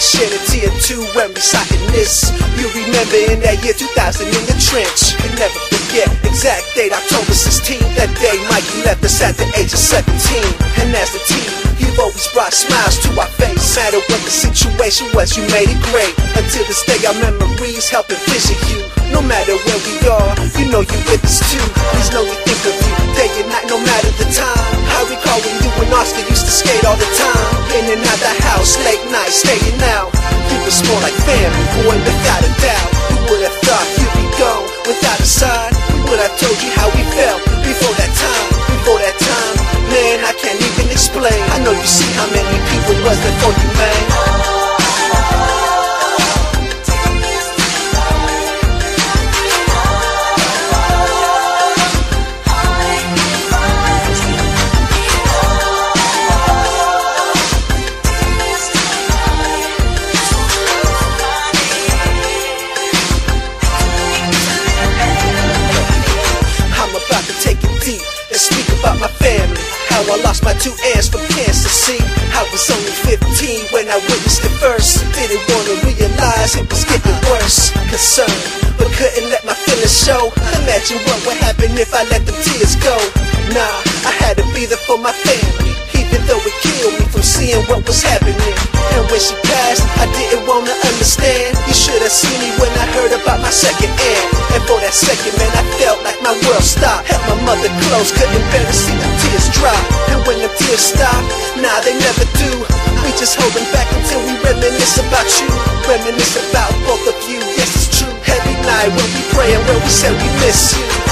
to when reciting this. You remember in that year 2000 in the trench. Can never forget exact date, October 16th. That day, Mikey left us at the age of 17. And as the team, you've always brought smiles to our face. Matter what the situation was, you made it great. Until this day, our memories help envision you. No matter where we are, you know you with us too. Please know we think of you day and night, no matter the time. I recall when you and Oscar used to skate all the time. In and out the house, late night, staying out. You was more like family, boy, without a doubt. Who would have thought you'd be gone without a sign? About my family. How I lost my two aunts from cancer. See, I was only 15 when I witnessed it first. Didn't wanna realize it was getting worse. Concerned, but couldn't let my feelings show. Imagine what would happen if I let the tears go. Nah, I had to be there for my family. Even though it killed me from seeing what was happening. And when she passed, I didn't wanna understand. You should have seen me when I heard about my second that second, man, I felt like my world stopped. Held my mother close, couldn't bear to see the tears drop. And when the tears stop, nah, they never do. We just holding back until we reminisce about you. Reminisce about both of you. Yes, it's true. Every night when we pray and when we say we miss you.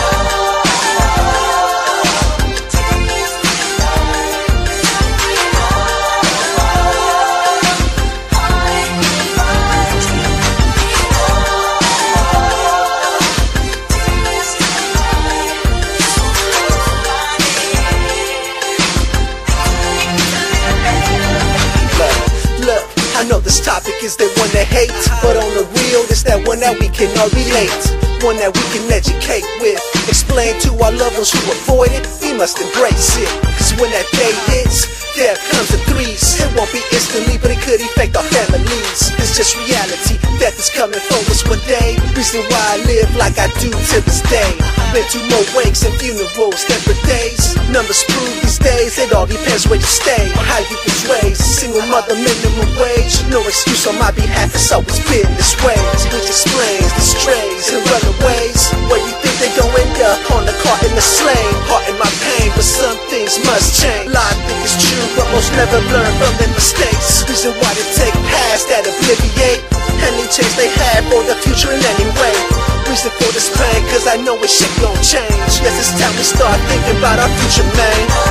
This topic is the one that hate, but on the real, it's that one that we can all relate. One that we can educate with. Explain to our loved ones who avoid it, we must embrace it. Cause when that day hits, death comes in threes. It won't be instantly, but it could affect our families. It's just reality, death is coming for us one day. Reason why I live like I do to this day. Been to more wakes and funerals than for days. Numbers prove these days, it all depends where you stay. How you was raised. Single mother, minimum wage. No excuse on my behalf, it's always been this way. Which explains the strays and runaways. Where you think they gon' end up on the cart in the sleigh. Heart in my pain, but some things must change. Lie think it's true, but most never learn from their mistakes. Reason why they take paths that obliviate chance they have for the future in any way. Reason for this pain, cause I know it shit gon' change. Yes, it's time we start thinking about our future, man.